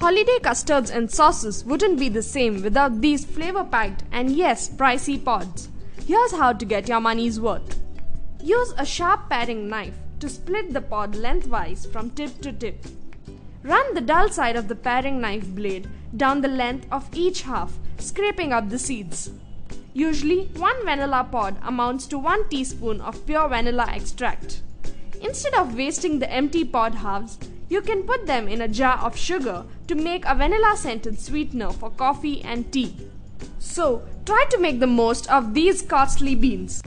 Holiday custards and sauces wouldn't be the same without these flavor packed and yes, pricey pods. Here's how to get your money's worth. Use a sharp paring knife to split the pod lengthwise from tip to tip. Run the dull side of the paring knife blade down the length of each half, scraping up the seeds. Usually, one vanilla pod amounts to 1 teaspoon of pure vanilla extract. Instead of wasting the empty pod halves, you can put them in a jar of sugar to make a vanilla scented sweetener for coffee and tea. So, try to make the most of these costly beans.